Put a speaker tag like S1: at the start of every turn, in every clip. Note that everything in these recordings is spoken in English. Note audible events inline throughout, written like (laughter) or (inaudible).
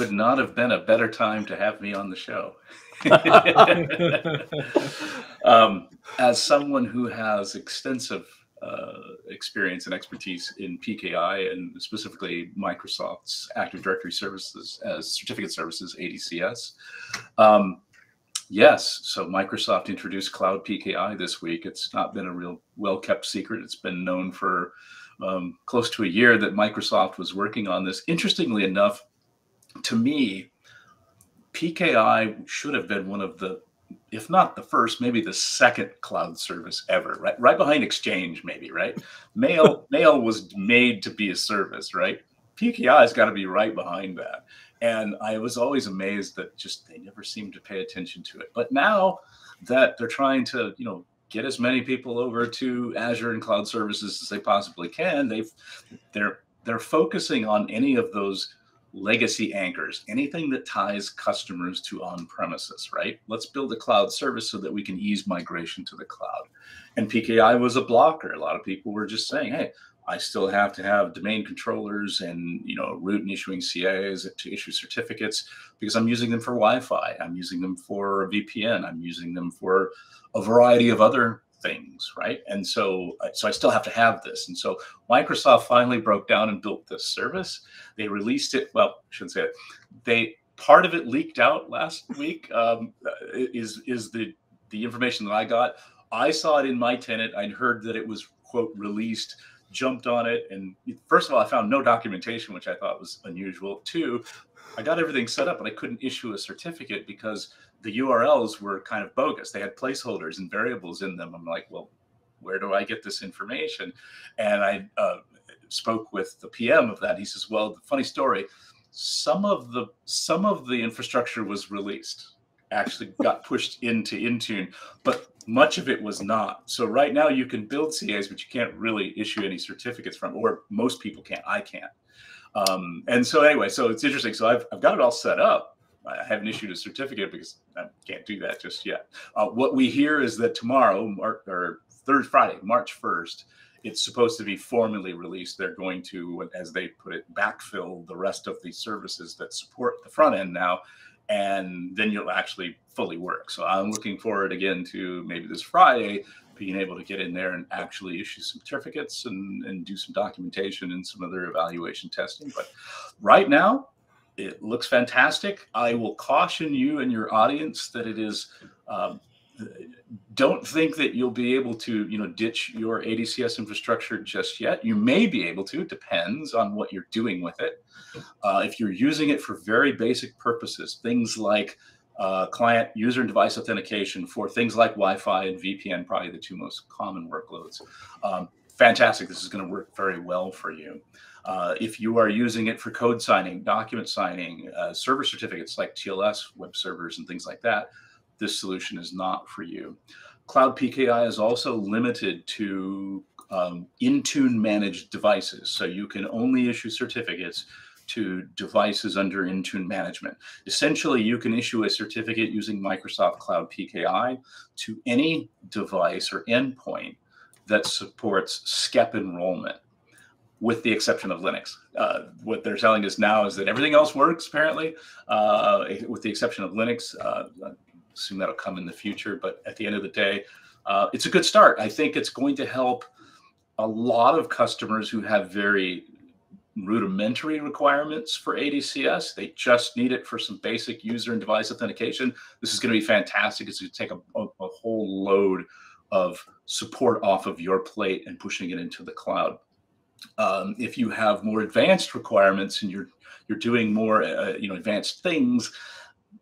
S1: could not have been a better time to have me on the show. (laughs) um, as someone who has extensive uh, experience and expertise in PKI and specifically Microsoft's Active Directory services as certificate services, ADCS. Um, yes, so Microsoft introduced Cloud PKI this week. It's not been a real well kept secret. It's been known for um, close to a year that Microsoft was working on this. Interestingly enough, to me, PKI should have been one of the if not the first, maybe the second cloud service ever, right? Right behind Exchange, maybe, right? Mail (laughs) mail was made to be a service, right? PKI has got to be right behind that. And I was always amazed that just they never seemed to pay attention to it. But now that they're trying to, you know, get as many people over to Azure and cloud services as they possibly can, they've they're they're focusing on any of those legacy anchors, anything that ties customers to on premises, right? Let's build a cloud service so that we can ease migration to the cloud. And PKI was a blocker. A lot of people were just saying, hey, I still have to have domain controllers and you know root and issuing CAs to issue certificates because I'm using them for Wi-Fi. I'm using them for a VPN. I'm using them for a variety of other things, right? And so, uh, so I still have to have this. And so, Microsoft finally broke down and built this service. They released it. Well, I shouldn't say it. They part of it leaked out last week. Um, is is the the information that I got? I saw it in my tenant. I'd heard that it was quote released. Jumped on it, and first of all, I found no documentation, which I thought was unusual. Two, I got everything set up, but I couldn't issue a certificate because the URLs were kind of bogus. They had placeholders and variables in them. I'm like, well, where do I get this information? And I uh, spoke with the PM of that. He says, well, the funny story, some of the some of the infrastructure was released, actually got pushed into Intune, but much of it was not. So right now you can build CAs, but you can't really issue any certificates from, or most people can't. I can't. Um, and so anyway, so it's interesting. So I've, I've got it all set up. I haven't issued a certificate because I can't do that just yet. Uh, what we hear is that tomorrow, Mar- or third Friday, March 1st, it's supposed to be formally released. They're going to, as they put it, backfill the rest of the services that support the front end now, and then you'll actually fully work. So I'm looking forward again to maybe this Friday being able to get in there and actually issue some certificates and, and do some documentation and some other evaluation testing. But right now, it looks fantastic. I will caution you and your audience that it is. Um, don't think that you'll be able to, you know, ditch your ADCS infrastructure just yet. You may be able to. It depends on what you're doing with it. Uh, if you're using it for very basic purposes, things like uh, client user and device authentication for things like Wi-Fi and VPN, probably the two most common workloads. Um, fantastic. This is going to work very well for you. Uh, if you are using it for code signing, document signing, uh, server certificates like TLS, web servers, and things like that, this solution is not for you. Cloud PKI is also limited to um, Intune managed devices. So you can only issue certificates to devices under Intune management. Essentially, you can issue a certificate using Microsoft Cloud PKI to any device or endpoint that supports SCEP enrollment, with the exception of Linux. Uh, what they're telling us now is that everything else works, apparently, uh, with the exception of Linux. Uh, assume that'll come in the future, but at the end of the day, uh, it's a good start. I think it's going to help a lot of customers who have very rudimentary requirements for ADCS. They just need it for some basic user and device authentication. This is going to be fantastic. It's going to take a, a, a whole load of support off of your plate and pushing it into the cloud. Um, if you have more advanced requirements and you're you're doing more uh, you know advanced things,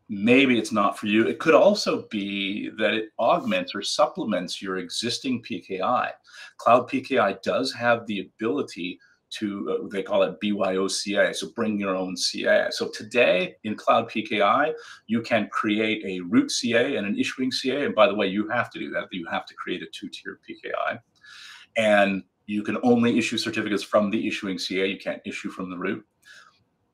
S1: maybe it's not for you. It could also be that it augments or supplements your existing PKI. Cloud PKI does have the ability to uh, they call it BYOCA, so bring your own CA. So today in Cloud PKI, you can create a root CA and an issuing CA. And by the way, you have to do that. You have to create a two-tier PKI, and you can only issue certificates from the issuing CA. You can't issue from the root.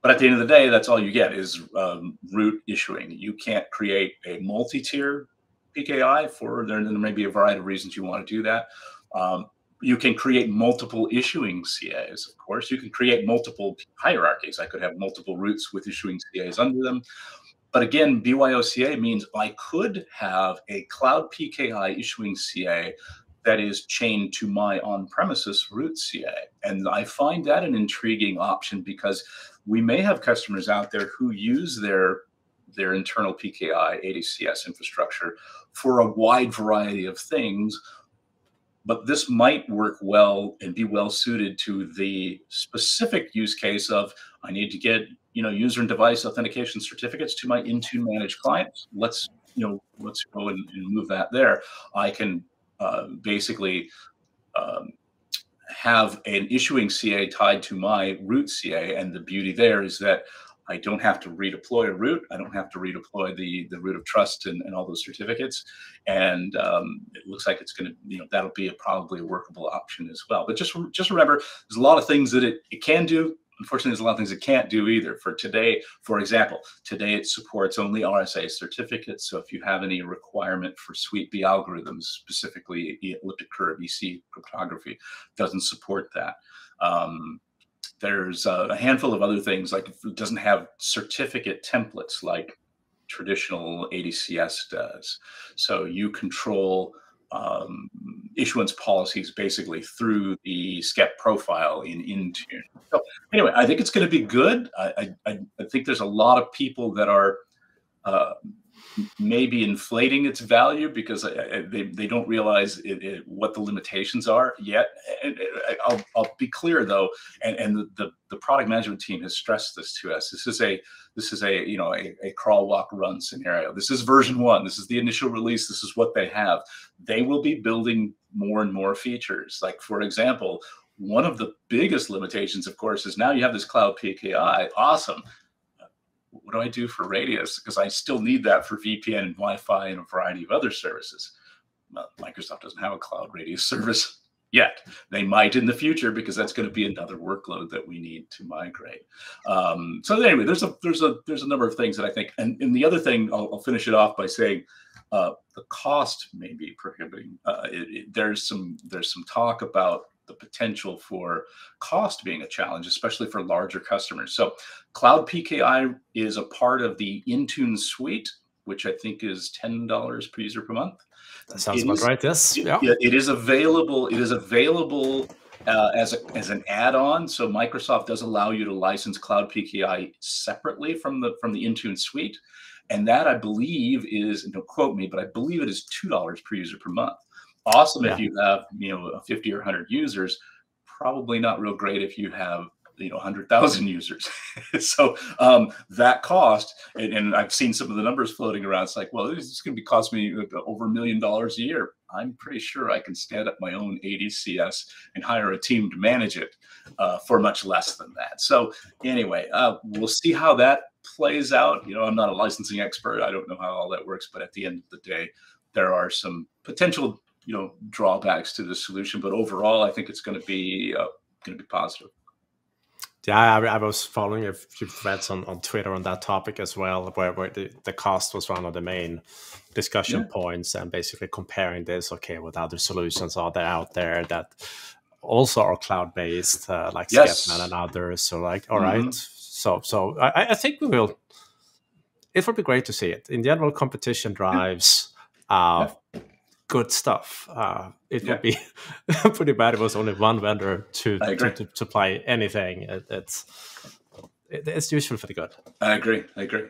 S1: But at the end of the day, that's all you get is um, root issuing. You can't create a multi-tier PKI for there, there may be a variety of reasons you want to do that. Um, you can create multiple issuing CAs, of course. You can create multiple hierarchies. I could have multiple roots with issuing CAs under them. But again, BYOCA means I could have a cloud PKI issuing CA that is chained to my on-premises root CA. And I find that an intriguing option because we may have customers out there who use their their internal PKI ADCS infrastructure for a wide variety of things. But this might work well and be well suited to the specific use case of I need to get you know user and device authentication certificates to my Intune managed clients. Let's you know let's go and, and move that there. I can uh, basically um, have an issuing CA tied to my root CA. And the beauty there is that I don't have to redeploy a root. I don't have to redeploy the the root of trust and, and all those certificates. And um, it looks like it's going to, you know, that'll be a, probably a workable option as well. But just just remember, there's a lot of things that it, it can do unfortunately, there's a lot of things it can't do either. For today, for example, today it supports only RSA certificates. So if you have any requirement for Suite B algorithms, specifically elliptic curve EC cryptography, doesn't support that. Um, there's a handful of other things like it doesn't have certificate templates like traditional ADCS does. So you control um, issuance policies basically through the SCEP profile in Intune. So anyway, I think it's going to be good. I, I, I, think there's a lot of people that are uh, maybe inflating its value because they, they don't realize it, it, what the limitations are yet. And I'll, I'll be clear though, and, and the, the product management team has stressed this to us. This is a this is a you know a, a crawl walk run scenario. This is version one. This is the initial release. This is what they have. They will be building more and more features. Like for example, one of the biggest limitations, of course, is now you have this cloud PKI. Awesome what do I do for Radius? Because I still need that for VPN and Wi-Fi and a variety of other services. Well, Microsoft doesn't have a cloud Radius (laughs) service yet. They might in the future because that's going to be another workload that we need to migrate. Um, so anyway, there's a there's a there's a number of things that I think, and, and the other thing I'll, I'll finish it off by saying uh, the cost may be prohibiting. Uh, it, it, there's some there's some talk about the potential for cost being a challenge, especially for larger customers. So, Cloud PKI is a part of the Intune suite, which I think is ten dollars per user per month.
S2: That sounds it about is, right. Yes,
S1: yeah. It is available. It is available uh, as a, as an add-on. So Microsoft does allow you to license Cloud PKI separately from the from the Intune suite, and that I believe is don't quote me, but I believe it is two dollars per user per month awesome yeah. if you have you know 50 or 100 users probably not real great if you have you know 100,000 (laughs) users. (laughs) so um, that cost, and, and, I've seen some of the numbers floating around. It's like, well, this is going to be cost me over a million dollars a year. I'm pretty sure I can stand up my own ADCS and hire a team to manage it uh, for much less than that. So anyway, uh, we'll see how that plays out. You know, I'm not a licensing expert. I don't know how all that works, but at the end of the day, there are some potential you know drawbacks to the solution but overall i think it's going to be uh, going to be positive
S2: yeah I, I, was following a few threads on, on twitter on that topic as well where, where the, the cost was one of the main discussion yeah. points and basically comparing this okay what other solutions are there out there that also are cloud based uh, like yes. SCEPman and others so like all mm-hmm. right, so so I, I think we will it would be great to see it in general competition drives yeah. uh, yeah good stuff. Uh, it yeah. would be (laughs) pretty bad if it was only one vendor to, to, to, supply anything. It, it's it, it's useful for the good.
S1: I agree. I agree.